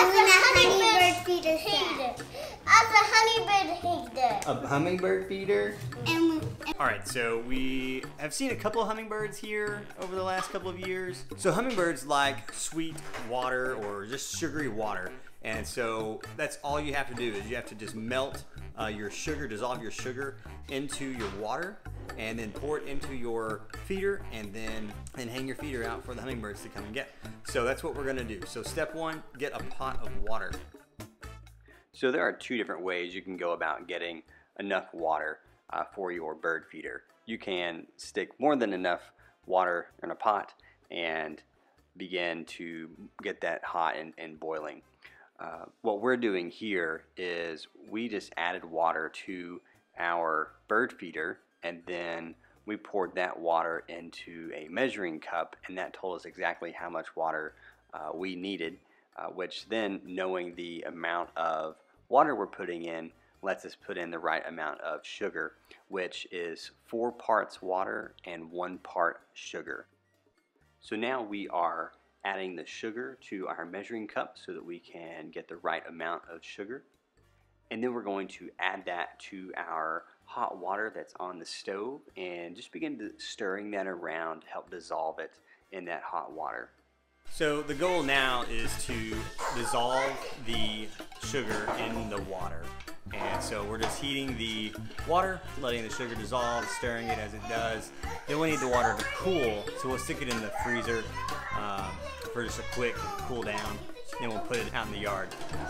doing a hummingbird feeder set. As a hummingbird feeder. A hummingbird feeder. And, we, and All right, so we have seen a couple of hummingbirds here over the last couple of years. So hummingbirds like sweet water or just sugary water. And so that's all you have to do is you have to just melt uh, your sugar, dissolve your sugar into your water, and then pour it into your feeder, and then and hang your feeder out for the hummingbirds to come and get. So that's what we're gonna do. So step one, get a pot of water. So there are two different ways you can go about getting enough water uh, for your bird feeder. You can stick more than enough water in a pot and begin to get that hot and, and boiling. Uh, what we're doing here is we just added water to our bird feeder and then we poured that water into a measuring cup and that told us exactly how much water uh, we needed uh, which then knowing the amount of water we're putting in lets us put in the right amount of sugar which is four parts water and one part sugar so now we are adding the sugar to our measuring cup so that we can get the right amount of sugar. And then we're going to add that to our hot water that's on the stove and just begin to stirring that around to help dissolve it in that hot water. So the goal now is to dissolve the sugar in the water. And so we're just heating the water, letting the sugar dissolve, stirring it as it does. Then we need the water to cool, so we'll stick it in the freezer um, for just a quick cool down. Then we'll put it out in the yard.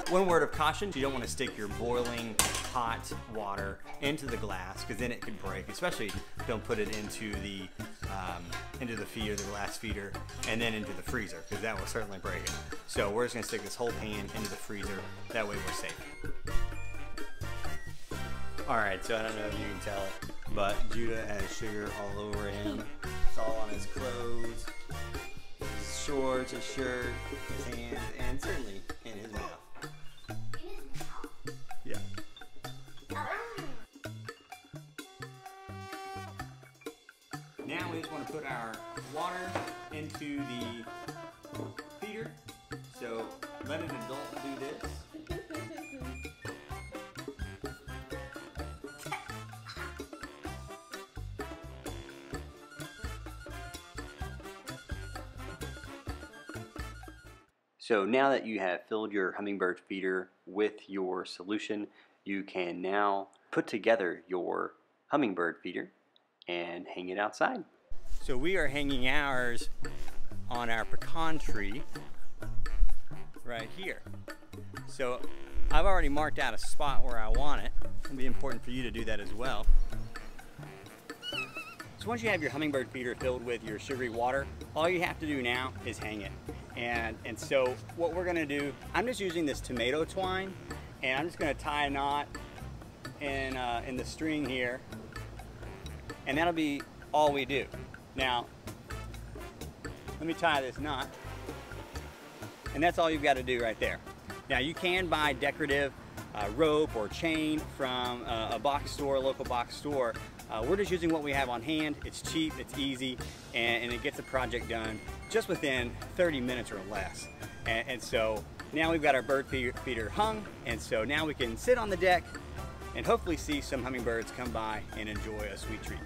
One word of caution, you don't want to stick your boiling hot water into the glass because then it could break. Especially don't put it into the um, into the feeder, the glass feeder, and then into the freezer because that will certainly break it. So we're just going to stick this whole pan into the freezer. That way we're safe. Alright, so I don't know if you can tell it, but Judah has sugar all over him. It's all on his clothes, shorts, his shirt, his hands, and certainly in his mouth. Yeah. Now we just want to put our water into the feeder. So let an adult do this. So now that you have filled your hummingbird feeder with your solution, you can now put together your hummingbird feeder and hang it outside. So we are hanging ours on our pecan tree right here. So I've already marked out a spot where I want it. It'll be important for you to do that as well. So once you have your hummingbird feeder filled with your sugary water, all you have to do now is hang it. And, and so what we're gonna do, I'm just using this tomato twine and I'm just gonna tie a knot in, uh, in the string here and that'll be all we do. Now, let me tie this knot and that's all you've got to do right there. Now you can buy decorative uh, rope or chain from uh, a box store, a local box store. Uh, we're just using what we have on hand. It's cheap, it's easy, and, and it gets the project done just within 30 minutes or less. And, and so now we've got our bird feeder hung, and so now we can sit on the deck and hopefully see some hummingbirds come by and enjoy a sweet treat.